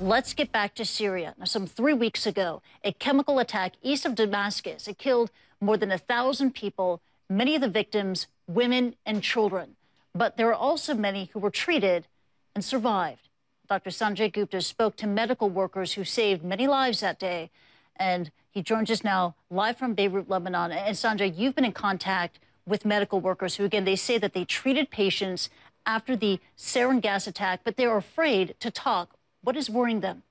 Let's get back to Syria. Now, some three weeks ago, a chemical attack east of Damascus. It killed more than a thousand people, many of the victims, women and children. But there are also many who were treated and survived. Dr. Sanjay Gupta spoke to medical workers who saved many lives that day. And he joins us now live from Beirut, Lebanon. And Sanjay, you've been in contact with medical workers who, again, they say that they treated patients after the sarin gas attack, but they're afraid to talk what is worrying them?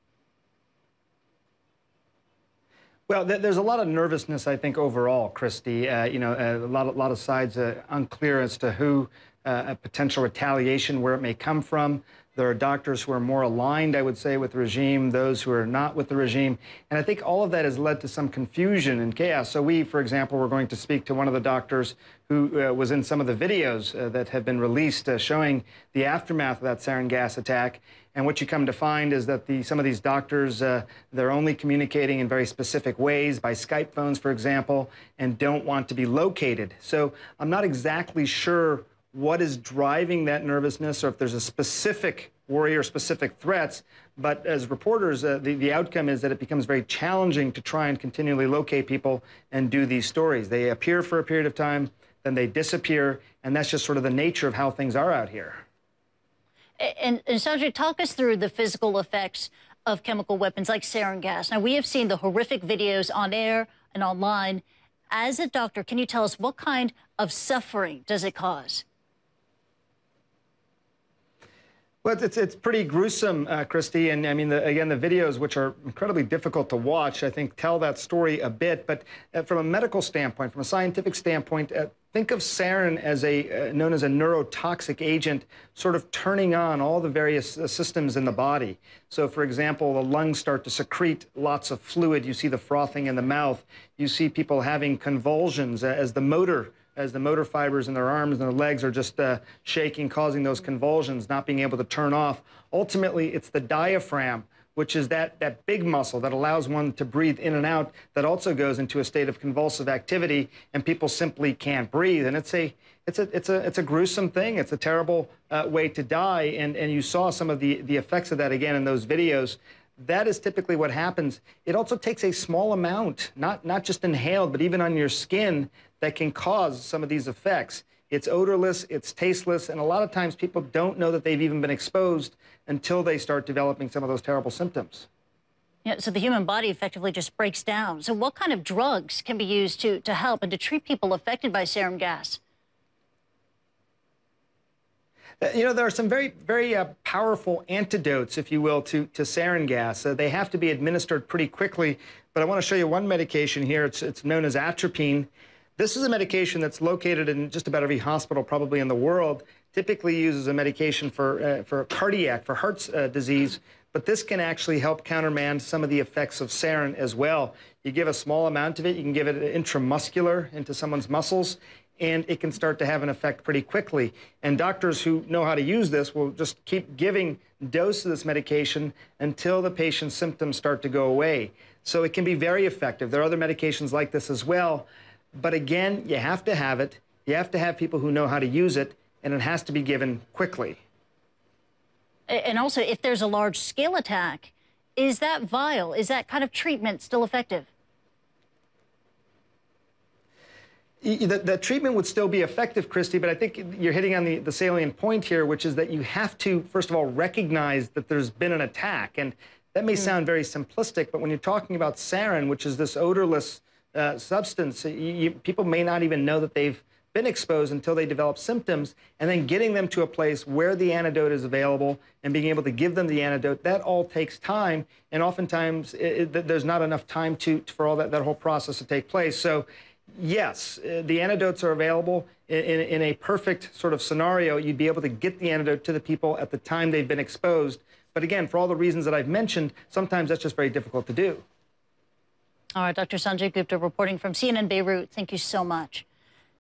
Well, there's a lot of nervousness, I think, overall, Christy. Uh, you know, uh, a lot, lot of sides uh, unclear as to who uh, a potential retaliation, where it may come from. There are doctors who are more aligned, I would say, with the regime, those who are not with the regime. And I think all of that has led to some confusion and chaos. So we, for example, were going to speak to one of the doctors who uh, was in some of the videos uh, that have been released uh, showing the aftermath of that sarin gas attack. And what you come to find is that the, some of these doctors, uh, they're only communicating in very specific ways, by Skype phones, for example, and don't want to be located. So I'm not exactly sure what is driving that nervousness or if there's a specific worry or specific threats. But as reporters, uh, the, the outcome is that it becomes very challenging to try and continually locate people and do these stories. They appear for a period of time, then they disappear, and that's just sort of the nature of how things are out here. And, and Sanjay, talk us through the physical effects of chemical weapons like sarin gas. Now, we have seen the horrific videos on air and online. As a doctor, can you tell us what kind of suffering does it cause? Well, it's, it's pretty gruesome, uh, Christy. And I mean, the, again, the videos, which are incredibly difficult to watch, I think tell that story a bit. But uh, from a medical standpoint, from a scientific standpoint, uh, think of sarin as a uh, known as a neurotoxic agent, sort of turning on all the various uh, systems in the body. So, for example, the lungs start to secrete lots of fluid. You see the frothing in the mouth. You see people having convulsions uh, as the motor as the motor fibers in their arms and their legs are just uh, shaking, causing those convulsions, not being able to turn off. Ultimately, it's the diaphragm, which is that, that big muscle that allows one to breathe in and out, that also goes into a state of convulsive activity, and people simply can't breathe. And it's a, it's a, it's a, it's a gruesome thing. It's a terrible uh, way to die. And, and you saw some of the, the effects of that again in those videos that is typically what happens. It also takes a small amount, not, not just inhaled, but even on your skin, that can cause some of these effects. It's odorless, it's tasteless, and a lot of times people don't know that they've even been exposed until they start developing some of those terrible symptoms. Yeah, so the human body effectively just breaks down. So what kind of drugs can be used to, to help and to treat people affected by sarin gas? Uh, you know, there are some very, very uh, powerful antidotes, if you will, to, to sarin gas. Uh, they have to be administered pretty quickly, but I want to show you one medication here. It's, it's known as atropine. This is a medication that's located in just about every hospital, probably in the world. Typically used as a medication for, uh, for cardiac, for heart uh, disease, but this can actually help countermand some of the effects of sarin as well. You give a small amount of it, you can give it intramuscular into someone's muscles, and it can start to have an effect pretty quickly. And doctors who know how to use this will just keep giving doses of this medication until the patient's symptoms start to go away. So it can be very effective. There are other medications like this as well. But again, you have to have it. You have to have people who know how to use it, and it has to be given quickly. And also, if there's a large scale attack, is that vial, is that kind of treatment still effective? The, the, treatment would still be effective, Christy, but I think you're hitting on the, the salient point here, which is that you have to, first of all, recognize that there's been an attack. And that may mm. sound very simplistic, but when you're talking about sarin, which is this odorless uh, substance, you, you, people may not even know that they've been exposed until they develop symptoms, and then getting them to a place where the antidote is available and being able to give them the antidote, that all takes time, and oftentimes it, it, there's not enough time to, for all that, that whole process to take place. So yes, uh, the antidotes are available. In, in, in, a perfect sort of scenario, you'd be able to get the antidote to the people at the time they've been exposed. But again, for all the reasons that I've mentioned, sometimes that's just very difficult to do. All right, Dr. Sanjay Gupta reporting from CNN Beirut. Thank you so much.